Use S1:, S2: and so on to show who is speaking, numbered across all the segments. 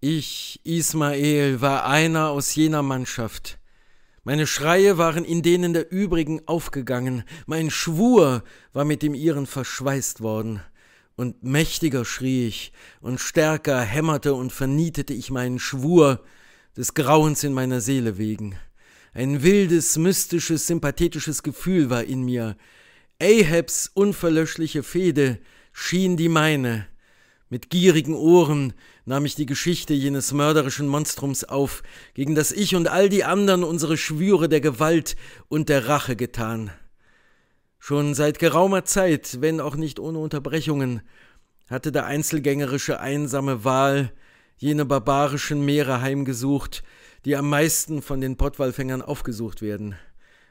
S1: Ich, Ismael, war einer aus jener Mannschaft. Meine Schreie waren in denen der übrigen aufgegangen, mein Schwur war mit dem ihren verschweißt worden, und mächtiger schrie ich, und stärker hämmerte und vernietete ich meinen Schwur, des Grauens in meiner Seele wegen. Ein wildes, mystisches, sympathetisches Gefühl war in mir. Ahabs unverlöschliche Fehde schien die meine, mit gierigen Ohren nahm ich die Geschichte jenes mörderischen Monstrums auf, gegen das ich und all die anderen unsere Schwüre der Gewalt und der Rache getan. Schon seit geraumer Zeit, wenn auch nicht ohne Unterbrechungen, hatte der einzelgängerische einsame Wal jene barbarischen Meere heimgesucht, die am meisten von den Pottwalfängern aufgesucht werden.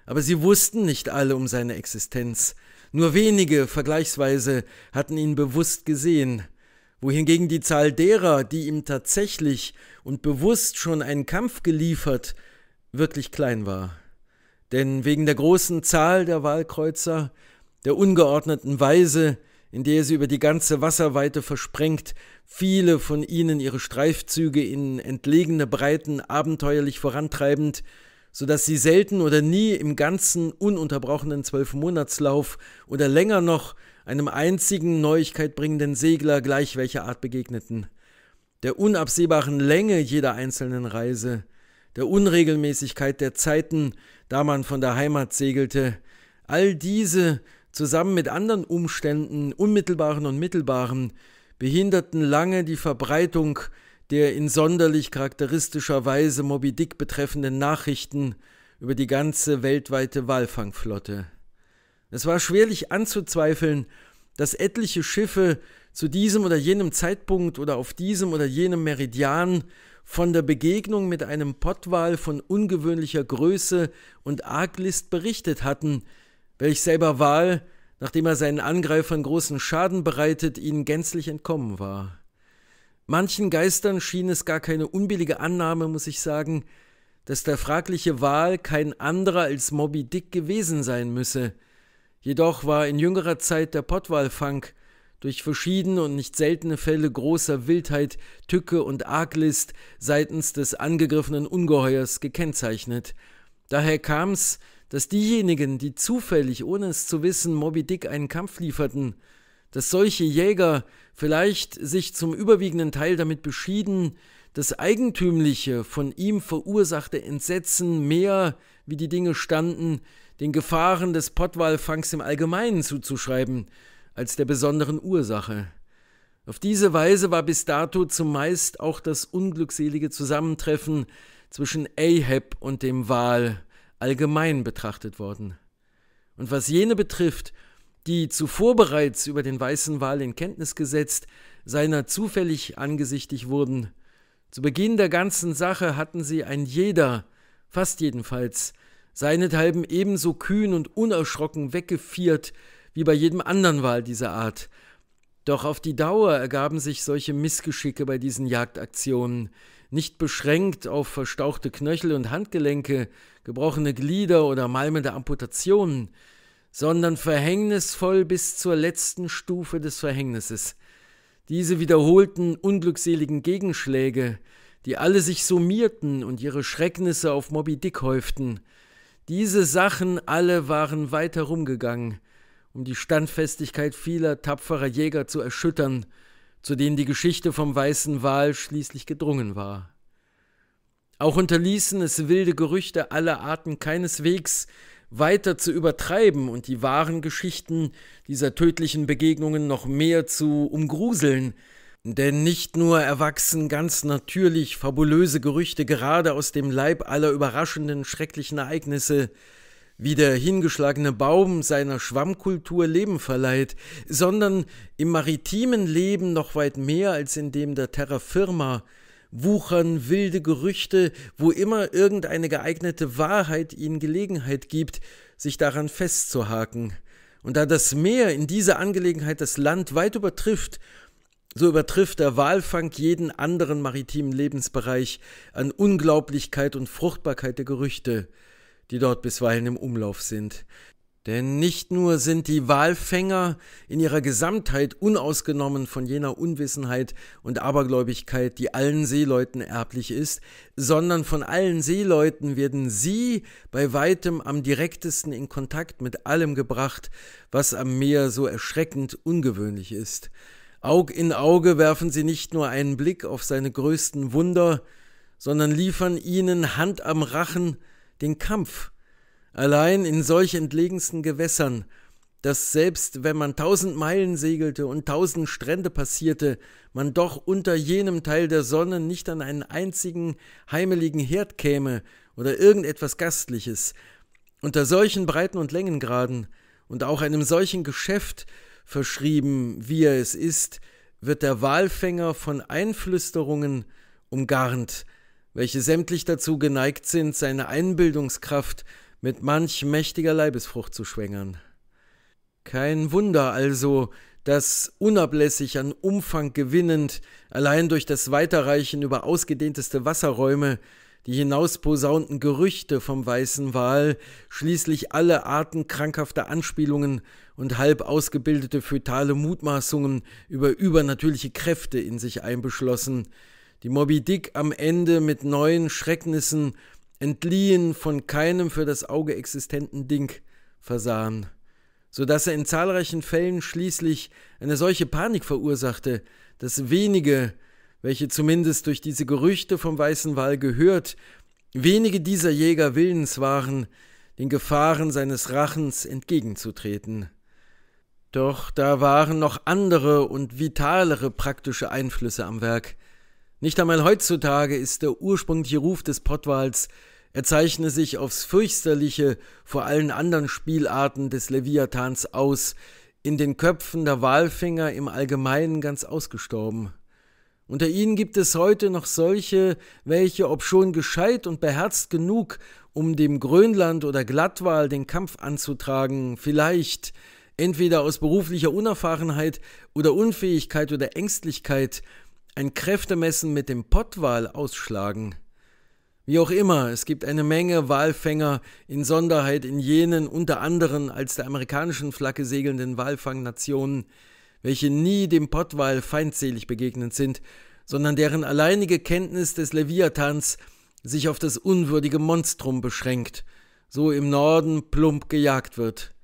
S1: Aber sie wussten nicht alle um seine Existenz. Nur wenige, vergleichsweise, hatten ihn bewusst gesehen, wohingegen die Zahl derer, die ihm tatsächlich und bewusst schon einen Kampf geliefert, wirklich klein war. Denn wegen der großen Zahl der Wahlkreuzer, der ungeordneten Weise, in der sie über die ganze Wasserweite versprengt, viele von ihnen ihre Streifzüge in entlegene Breiten abenteuerlich vorantreibend, so dass sie selten oder nie im ganzen ununterbrochenen Zwölfmonatslauf oder länger noch einem einzigen Neuigkeit bringenden Segler gleich welcher Art begegneten, der unabsehbaren Länge jeder einzelnen Reise, der Unregelmäßigkeit der Zeiten, da man von der Heimat segelte, all diese zusammen mit anderen Umständen, unmittelbaren und mittelbaren, behinderten lange die Verbreitung der in sonderlich charakteristischer Weise Moby Dick betreffenden Nachrichten über die ganze weltweite Walfangflotte. Es war schwerlich anzuzweifeln, dass etliche Schiffe zu diesem oder jenem Zeitpunkt oder auf diesem oder jenem Meridian von der Begegnung mit einem Pottwal von ungewöhnlicher Größe und Arglist berichtet hatten, welch selber Wal, nachdem er seinen Angreifern großen Schaden bereitet, ihnen gänzlich entkommen war. Manchen Geistern schien es gar keine unbillige Annahme, muss ich sagen, dass der fragliche Wal kein anderer als Moby Dick gewesen sein müsse, Jedoch war in jüngerer Zeit der Pottwalfang durch verschiedene und nicht seltene Fälle großer Wildheit, Tücke und Arglist seitens des angegriffenen Ungeheuers gekennzeichnet. Daher kam's, dass diejenigen, die zufällig, ohne es zu wissen, Moby Dick einen Kampf lieferten, dass solche Jäger vielleicht sich zum überwiegenden Teil damit beschieden, das eigentümliche, von ihm verursachte Entsetzen mehr, wie die Dinge standen, den Gefahren des Pottwalfangs im Allgemeinen zuzuschreiben, als der besonderen Ursache. Auf diese Weise war bis dato zumeist auch das unglückselige Zusammentreffen zwischen Ahab und dem Wal allgemein betrachtet worden. Und was jene betrifft, die zuvor bereits über den weißen Wal in Kenntnis gesetzt, seiner zufällig angesichtig wurden, zu Beginn der ganzen Sache hatten sie ein jeder, fast jedenfalls, seinethalben ebenso kühn und unerschrocken weggefiert wie bei jedem anderen Wal dieser Art. Doch auf die Dauer ergaben sich solche Missgeschicke bei diesen Jagdaktionen, nicht beschränkt auf verstauchte Knöchel und Handgelenke, gebrochene Glieder oder malmende Amputationen, sondern verhängnisvoll bis zur letzten Stufe des Verhängnisses. Diese wiederholten unglückseligen Gegenschläge, die alle sich summierten und ihre Schrecknisse auf Moby Dick häuften, diese Sachen alle waren weit herumgegangen, um die Standfestigkeit vieler tapferer Jäger zu erschüttern, zu denen die Geschichte vom weißen Wal schließlich gedrungen war. Auch unterließen es wilde Gerüchte aller Arten keineswegs, weiter zu übertreiben und die wahren Geschichten dieser tödlichen Begegnungen noch mehr zu umgruseln, denn nicht nur erwachsen ganz natürlich fabulöse Gerüchte gerade aus dem Leib aller überraschenden, schrecklichen Ereignisse, wie der hingeschlagene Baum seiner Schwammkultur Leben verleiht, sondern im maritimen Leben noch weit mehr als in dem der Terra Firma wuchern wilde Gerüchte, wo immer irgendeine geeignete Wahrheit ihnen Gelegenheit gibt, sich daran festzuhaken. Und da das Meer in dieser Angelegenheit das Land weit übertrifft so übertrifft der Walfang jeden anderen maritimen Lebensbereich an Unglaublichkeit und Fruchtbarkeit der Gerüchte, die dort bisweilen im Umlauf sind. Denn nicht nur sind die Walfänger in ihrer Gesamtheit unausgenommen von jener Unwissenheit und Abergläubigkeit, die allen Seeleuten erblich ist, sondern von allen Seeleuten werden sie bei weitem am direktesten in Kontakt mit allem gebracht, was am Meer so erschreckend ungewöhnlich ist. Aug in Auge werfen sie nicht nur einen Blick auf seine größten Wunder, sondern liefern ihnen Hand am Rachen den Kampf, Allein in solch entlegensten Gewässern, dass selbst wenn man tausend Meilen segelte und tausend Strände passierte, man doch unter jenem Teil der Sonne nicht an einen einzigen heimeligen Herd käme oder irgendetwas Gastliches. Unter solchen Breiten und Längengraden und auch einem solchen Geschäft verschrieben, wie er es ist, wird der Walfänger von Einflüsterungen umgarnt, welche sämtlich dazu geneigt sind, seine Einbildungskraft mit manch mächtiger Leibesfrucht zu schwängern. Kein Wunder also, dass unablässig an Umfang gewinnend, allein durch das Weiterreichen über ausgedehnteste Wasserräume, die hinausposaunten Gerüchte vom weißen Wal, schließlich alle Arten krankhafter Anspielungen und halb ausgebildete fötale Mutmaßungen über übernatürliche Kräfte in sich einbeschlossen, die Moby Dick am Ende mit neuen Schrecknissen entliehen von keinem für das Auge existenten Ding, versahen, so dass er in zahlreichen Fällen schließlich eine solche Panik verursachte, dass wenige, welche zumindest durch diese Gerüchte vom weißen Wal gehört, wenige dieser Jäger willens waren, den Gefahren seines Rachens entgegenzutreten. Doch da waren noch andere und vitalere praktische Einflüsse am Werk, nicht einmal heutzutage ist der ursprüngliche Ruf des Pottwals, er zeichne sich aufs fürchterliche vor allen anderen Spielarten des Leviathans aus, in den Köpfen der Walfänger im Allgemeinen ganz ausgestorben. Unter ihnen gibt es heute noch solche, welche, obschon gescheit und beherzt genug, um dem Grönland oder Glattwal den Kampf anzutragen, vielleicht entweder aus beruflicher Unerfahrenheit oder Unfähigkeit oder Ängstlichkeit ein Kräftemessen mit dem Pottwal ausschlagen. Wie auch immer, es gibt eine Menge Walfänger, insonderheit in jenen unter anderem als der amerikanischen Flagge segelnden Walfangnationen, welche nie dem Pottwal feindselig begegnet sind, sondern deren alleinige Kenntnis des Leviathans sich auf das unwürdige Monstrum beschränkt, so im Norden plump gejagt wird.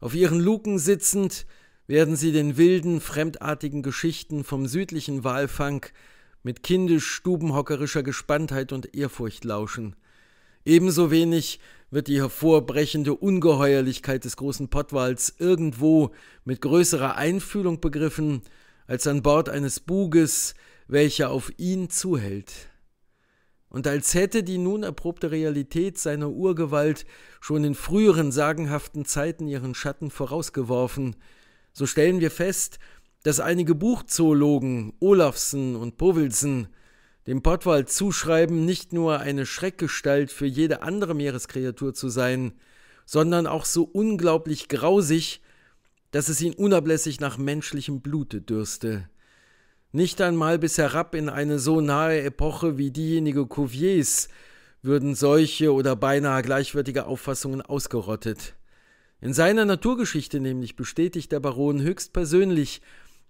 S1: Auf ihren Luken sitzend, werden sie den wilden, fremdartigen Geschichten vom südlichen Walfang mit kindisch stubenhockerischer Gespanntheit und Ehrfurcht lauschen. Ebenso wenig wird die hervorbrechende Ungeheuerlichkeit des großen Pottwals irgendwo mit größerer Einfühlung begriffen, als an Bord eines Buges, welcher auf ihn zuhält. Und als hätte die nun erprobte Realität seiner Urgewalt schon in früheren sagenhaften Zeiten ihren Schatten vorausgeworfen, so stellen wir fest, dass einige Buchzoologen, Olafsen und Povelsen, dem Pottwald zuschreiben, nicht nur eine Schreckgestalt für jede andere Meereskreatur zu sein, sondern auch so unglaublich grausig, dass es ihn unablässig nach menschlichem Blute dürste. Nicht einmal bis herab in eine so nahe Epoche wie diejenige Cuviers würden solche oder beinahe gleichwertige Auffassungen ausgerottet. In seiner Naturgeschichte nämlich bestätigt der Baron höchstpersönlich,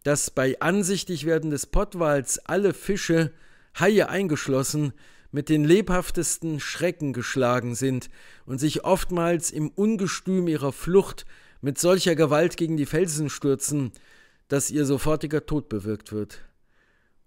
S1: dass bei Ansichtigwerden des Pottwals alle Fische, Haie eingeschlossen, mit den lebhaftesten Schrecken geschlagen sind und sich oftmals im Ungestüm ihrer Flucht mit solcher Gewalt gegen die Felsen stürzen, dass ihr sofortiger Tod bewirkt wird.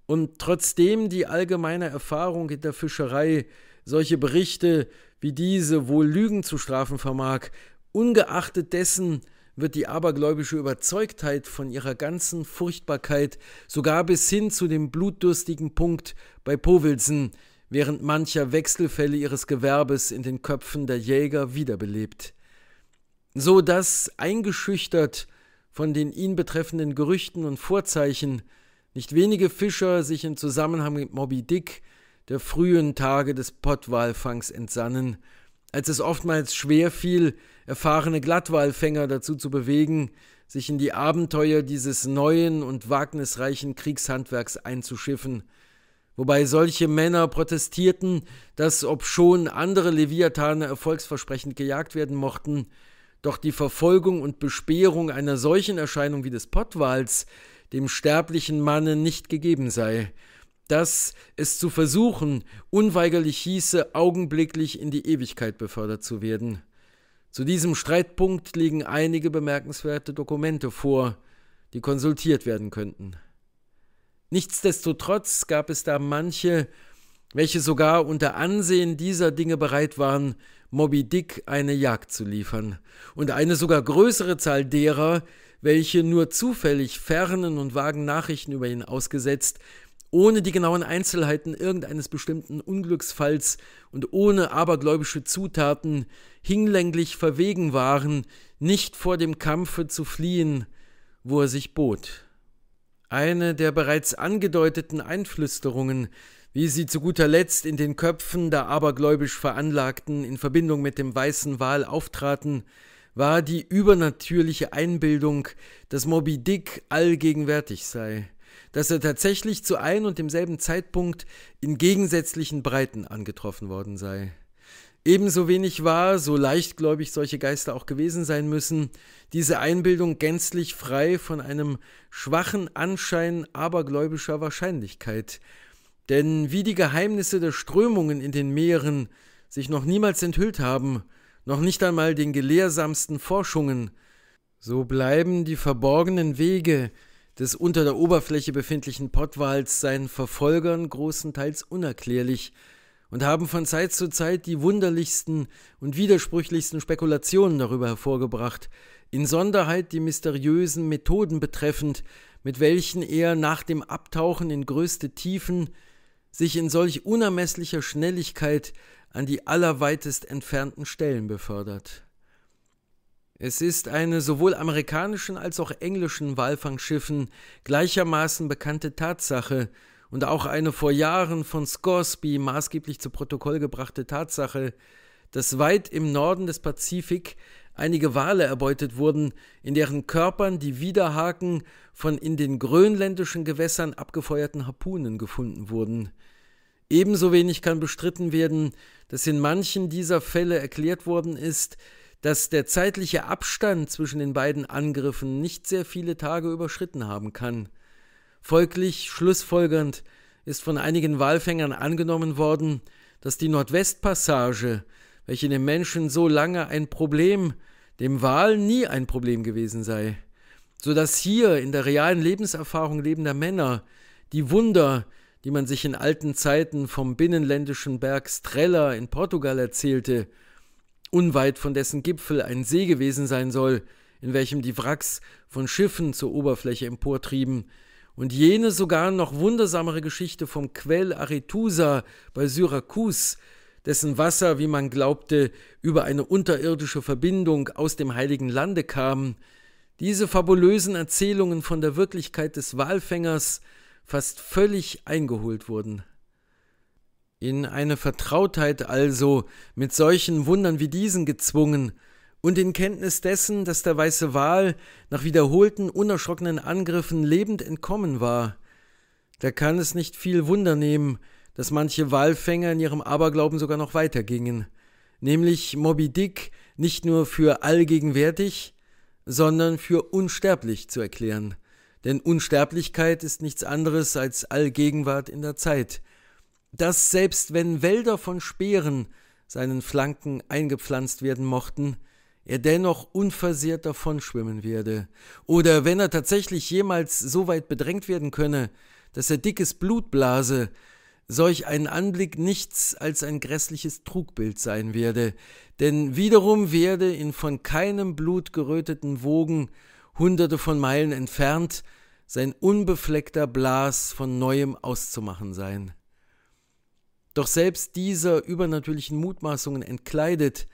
S1: Und trotzdem die allgemeine Erfahrung in der Fischerei solche Berichte wie diese wohl Lügen zu strafen vermag, Ungeachtet dessen wird die abergläubische Überzeugtheit von ihrer ganzen Furchtbarkeit sogar bis hin zu dem blutdurstigen Punkt bei Povelsen während mancher Wechselfälle ihres Gewerbes in den Köpfen der Jäger wiederbelebt. So dass, eingeschüchtert von den ihn betreffenden Gerüchten und Vorzeichen, nicht wenige Fischer sich im Zusammenhang mit Moby Dick der frühen Tage des Pottwalfangs entsannen als es oftmals schwer fiel, erfahrene Glattwalfänger dazu zu bewegen, sich in die Abenteuer dieses neuen und wagnisreichen Kriegshandwerks einzuschiffen, wobei solche Männer protestierten, dass obschon andere Leviathane erfolgsversprechend gejagt werden mochten, doch die Verfolgung und Besperrung einer solchen Erscheinung wie des Pottwals dem sterblichen Manne nicht gegeben sei, dass es zu versuchen unweigerlich hieße, augenblicklich in die Ewigkeit befördert zu werden. Zu diesem Streitpunkt liegen einige bemerkenswerte Dokumente vor, die konsultiert werden könnten. Nichtsdestotrotz gab es da manche, welche sogar unter Ansehen dieser Dinge bereit waren, Moby Dick eine Jagd zu liefern, und eine sogar größere Zahl derer, welche nur zufällig fernen und vagen Nachrichten über ihn ausgesetzt, ohne die genauen Einzelheiten irgendeines bestimmten Unglücksfalls und ohne abergläubische Zutaten hinlänglich verwegen waren, nicht vor dem Kampfe zu fliehen, wo er sich bot. Eine der bereits angedeuteten Einflüsterungen, wie sie zu guter Letzt in den Köpfen der abergläubisch Veranlagten in Verbindung mit dem weißen Wal auftraten, war die übernatürliche Einbildung, dass Moby Dick allgegenwärtig sei, dass er tatsächlich zu ein und demselben Zeitpunkt in gegensätzlichen Breiten angetroffen worden sei. Ebenso wenig war, so leichtgläubig solche Geister auch gewesen sein müssen, diese Einbildung gänzlich frei von einem schwachen Anschein abergläubischer Wahrscheinlichkeit. Denn wie die Geheimnisse der Strömungen in den Meeren sich noch niemals enthüllt haben, noch nicht einmal den gelehrsamsten Forschungen, so bleiben die verborgenen Wege des unter der Oberfläche befindlichen Pottwals seinen Verfolgern großenteils unerklärlich und haben von Zeit zu Zeit die wunderlichsten und widersprüchlichsten Spekulationen darüber hervorgebracht, insonderheit die mysteriösen Methoden betreffend, mit welchen er nach dem Abtauchen in größte Tiefen sich in solch unermesslicher Schnelligkeit an die allerweitest entfernten Stellen befördert. Es ist eine sowohl amerikanischen als auch englischen Walfangschiffen gleichermaßen bekannte Tatsache und auch eine vor Jahren von Scoresby maßgeblich zu Protokoll gebrachte Tatsache, dass weit im Norden des Pazifik einige Wale erbeutet wurden, in deren Körpern die Widerhaken von in den grönländischen Gewässern abgefeuerten Harpunen gefunden wurden. Ebenso wenig kann bestritten werden, dass in manchen dieser Fälle erklärt worden ist, dass der zeitliche Abstand zwischen den beiden Angriffen nicht sehr viele Tage überschritten haben kann. Folglich schlussfolgernd ist von einigen Walfängern angenommen worden, dass die Nordwestpassage, welche dem Menschen so lange ein Problem, dem Wal nie ein Problem gewesen sei, so dass hier in der realen Lebenserfahrung lebender Männer die Wunder, die man sich in alten Zeiten vom binnenländischen Berg Strella in Portugal erzählte, unweit von dessen Gipfel ein See gewesen sein soll, in welchem die Wracks von Schiffen zur Oberfläche emportrieben, und jene sogar noch wundersamere Geschichte vom Quell Aretusa bei Syrakus, dessen Wasser, wie man glaubte, über eine unterirdische Verbindung aus dem heiligen Lande kam, diese fabulösen Erzählungen von der Wirklichkeit des Walfängers fast völlig eingeholt wurden. In eine Vertrautheit also mit solchen Wundern wie diesen gezwungen und in Kenntnis dessen, dass der weiße Wal nach wiederholten unerschrockenen Angriffen lebend entkommen war, da kann es nicht viel Wunder nehmen, dass manche Walfänger in ihrem Aberglauben sogar noch weitergingen, nämlich Moby Dick nicht nur für allgegenwärtig, sondern für unsterblich zu erklären, denn Unsterblichkeit ist nichts anderes als Allgegenwart in der Zeit, dass selbst wenn Wälder von Speeren seinen Flanken eingepflanzt werden mochten, er dennoch unversehrt davonschwimmen werde, oder wenn er tatsächlich jemals so weit bedrängt werden könne, dass er dickes Blut blase, solch ein Anblick nichts als ein grässliches Trugbild sein werde, denn wiederum werde in von keinem Blut geröteten Wogen hunderte von Meilen entfernt sein unbefleckter Blas von neuem auszumachen sein. Doch selbst dieser übernatürlichen Mutmaßungen entkleidet,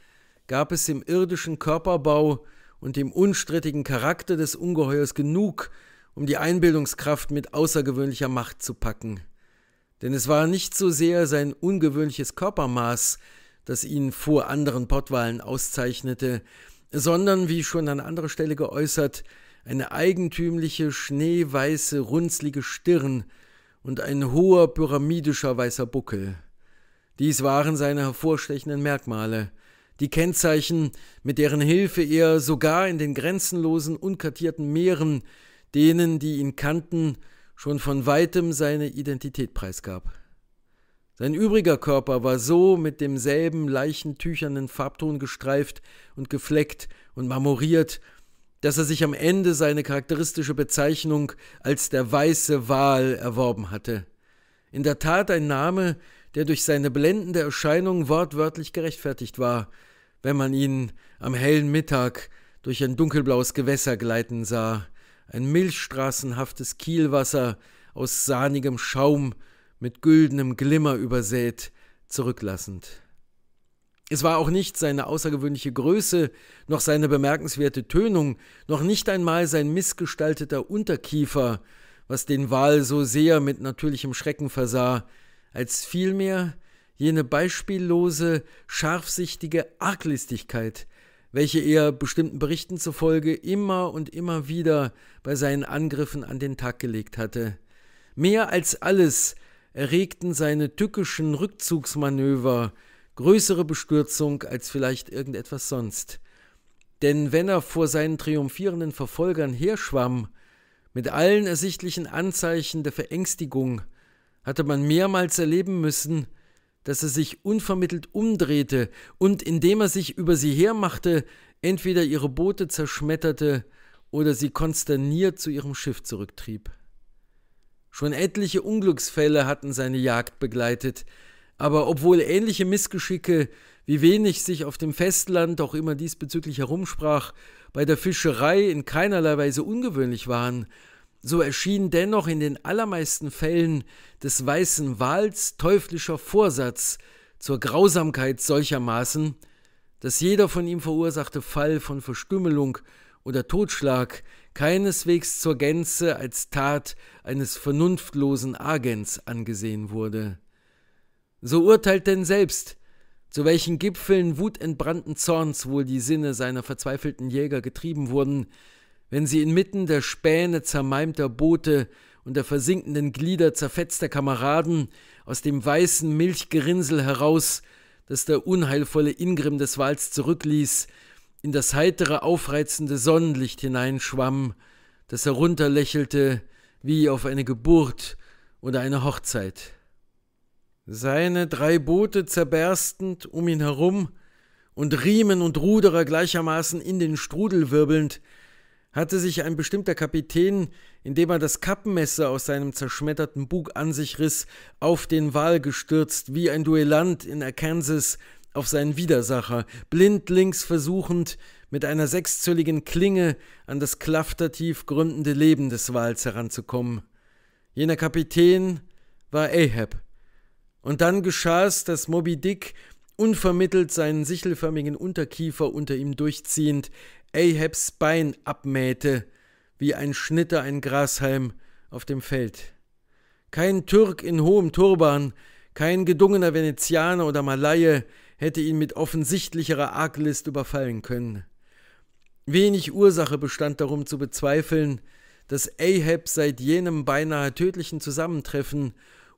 S1: gab es im irdischen Körperbau und dem unstrittigen Charakter des Ungeheuers genug, um die Einbildungskraft mit außergewöhnlicher Macht zu packen. Denn es war nicht so sehr sein ungewöhnliches Körpermaß, das ihn vor anderen Pottwalen auszeichnete, sondern, wie schon an anderer Stelle geäußert, eine eigentümliche, schneeweiße, runzlige Stirn und ein hoher pyramidischer weißer Buckel. Dies waren seine hervorstechenden Merkmale, die Kennzeichen, mit deren Hilfe er sogar in den grenzenlosen, unkartierten Meeren denen, die ihn kannten, schon von weitem seine Identität preisgab. Sein übriger Körper war so mit demselben leichentüchernen Farbton gestreift und gefleckt und marmoriert, dass er sich am Ende seine charakteristische Bezeichnung als der weiße Wal erworben hatte. In der Tat ein Name, der durch seine blendende Erscheinung wortwörtlich gerechtfertigt war, wenn man ihn am hellen Mittag durch ein dunkelblaues Gewässer gleiten sah, ein milchstraßenhaftes Kielwasser aus sahnigem Schaum mit güldenem Glimmer übersät, zurücklassend. Es war auch nicht seine außergewöhnliche Größe, noch seine bemerkenswerte Tönung, noch nicht einmal sein missgestalteter Unterkiefer, was den Wal so sehr mit natürlichem Schrecken versah, als vielmehr jene beispiellose, scharfsichtige Arglistigkeit, welche er bestimmten Berichten zufolge immer und immer wieder bei seinen Angriffen an den Tag gelegt hatte. Mehr als alles erregten seine tückischen Rückzugsmanöver größere Bestürzung als vielleicht irgendetwas sonst. Denn wenn er vor seinen triumphierenden Verfolgern herschwamm, mit allen ersichtlichen Anzeichen der Verängstigung, hatte man mehrmals erleben müssen, dass er sich unvermittelt umdrehte und indem er sich über sie hermachte, entweder ihre Boote zerschmetterte oder sie konsterniert zu ihrem Schiff zurücktrieb. Schon etliche Unglücksfälle hatten seine Jagd begleitet, aber obwohl ähnliche Missgeschicke, wie wenig sich auf dem Festland auch immer diesbezüglich herumsprach, bei der Fischerei in keinerlei Weise ungewöhnlich waren, so erschien dennoch in den allermeisten Fällen des weißen Wals teuflischer Vorsatz zur Grausamkeit solchermaßen, dass jeder von ihm verursachte Fall von Verstümmelung oder Totschlag keineswegs zur Gänze als Tat eines vernunftlosen Agents angesehen wurde. So urteilt denn selbst, zu welchen Gipfeln wutentbrannten Zorns wohl die Sinne seiner verzweifelten Jäger getrieben wurden, wenn sie inmitten der Späne zermalmter Boote und der versinkenden Glieder zerfetzter Kameraden aus dem weißen Milchgerinnsel heraus, das der unheilvolle Ingrimm des Wals zurückließ, in das heitere, aufreizende Sonnenlicht hineinschwamm, das herunterlächelte wie auf eine Geburt oder eine Hochzeit. Seine drei Boote zerberstend um ihn herum und Riemen und Ruderer gleichermaßen in den Strudel wirbelnd, hatte sich ein bestimmter Kapitän, indem er das Kappenmesser aus seinem zerschmetterten Bug an sich riss, auf den Wal gestürzt, wie ein Duellant in Arkansas auf seinen Widersacher, blindlings versuchend, mit einer sechszölligen Klinge an das klaftertief gründende Leben des Wals heranzukommen. Jener Kapitän war Ahab. Und dann geschah es, dass Moby Dick, unvermittelt seinen sichelförmigen Unterkiefer unter ihm durchziehend, Ahabs Bein abmähte, wie ein Schnitter ein Grashalm auf dem Feld. Kein Türk in hohem Turban, kein gedungener Venezianer oder Malaye hätte ihn mit offensichtlicherer Arglist überfallen können. Wenig Ursache bestand darum zu bezweifeln, dass Ahab seit jenem beinahe tödlichen Zusammentreffen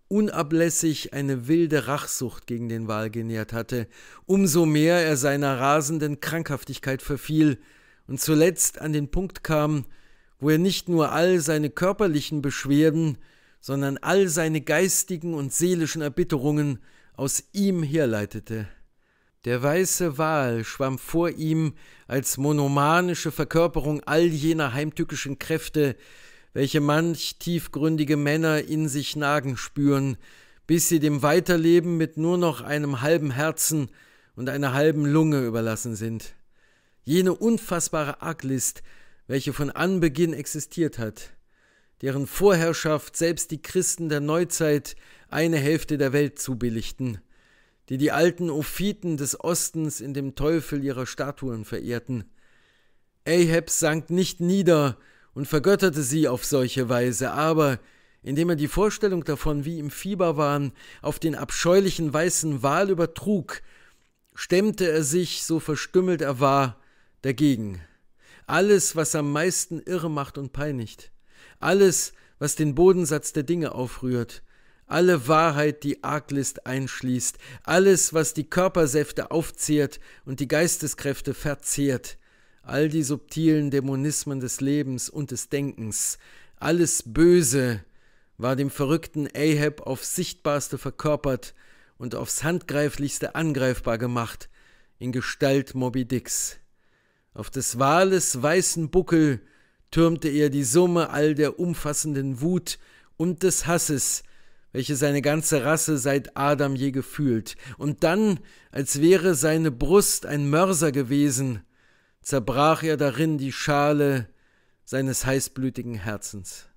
S1: unablässig eine wilde Rachsucht gegen den Wal genährt hatte, umso mehr er seiner rasenden Krankhaftigkeit verfiel, und zuletzt an den Punkt kam, wo er nicht nur all seine körperlichen Beschwerden, sondern all seine geistigen und seelischen Erbitterungen aus ihm herleitete. Der weiße Wal schwamm vor ihm als monomanische Verkörperung all jener heimtückischen Kräfte, welche manch tiefgründige Männer in sich nagen spüren, bis sie dem Weiterleben mit nur noch einem halben Herzen und einer halben Lunge überlassen sind jene unfassbare Arglist, welche von Anbeginn existiert hat, deren Vorherrschaft selbst die Christen der Neuzeit eine Hälfte der Welt zubilligten, die die alten Ophiten des Ostens in dem Teufel ihrer Statuen verehrten. Ahab sank nicht nieder und vergötterte sie auf solche Weise, aber indem er die Vorstellung davon, wie im Fieberwahn, auf den abscheulichen weißen Wal übertrug, stemmte er sich, so verstümmelt er war, dagegen. Alles, was am meisten irre macht und peinigt. Alles, was den Bodensatz der Dinge aufrührt. alle Wahrheit, die Arglist einschließt, alles, was die Körpersäfte aufzehrt und die Geisteskräfte verzehrt, all die subtilen Dämonismen des Lebens und des Denkens, alles Böse war dem verrückten Ahab aufs Sichtbarste verkörpert und aufs Handgreiflichste angreifbar gemacht, in Gestalt Moby Dicks. Auf des Wales weißen Buckel türmte er die Summe all der umfassenden Wut und des Hasses, welche seine ganze Rasse seit Adam je gefühlt, und dann, als wäre seine Brust ein Mörser gewesen, zerbrach er darin die Schale seines heißblütigen Herzens.